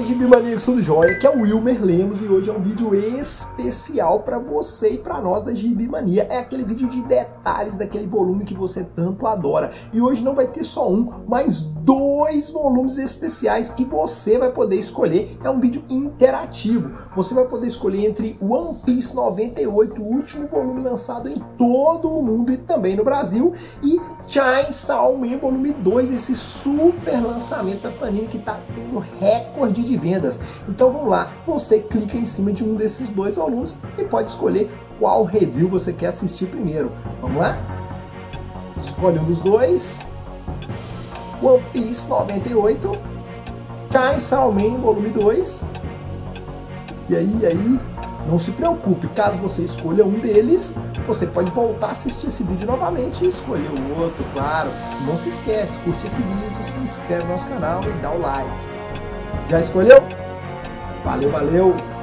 aí, Gibi Maníacos, tudo jóia? Aqui é o Wilmer Lemos e hoje é um vídeo especial para você e para nós da Gibi Mania. É aquele vídeo de detalhes daquele volume que você tanto adora. E hoje não vai ter só um, mas dois volumes especiais que você vai poder escolher. É um vídeo interativo. Você vai poder escolher entre One Piece 98, o último volume lançado em todo o mundo e também no Brasil, e Chainsaw Man volume 2, esse super lançamento da Panini que está tendo recorde de vendas. Então vamos lá, você clica em cima de um desses dois volumes e pode escolher qual review você quer assistir primeiro. Vamos lá? Escolhe um dos dois. One Piece 98, Chainsaw Man volume 2. E aí, aí, não se preocupe, caso você escolha um deles, você pode voltar a assistir esse vídeo novamente e escolher o outro, claro. Não se esquece, curte esse vídeo, se inscreve no nosso canal e dá o like. Já escolheu? Valeu, valeu!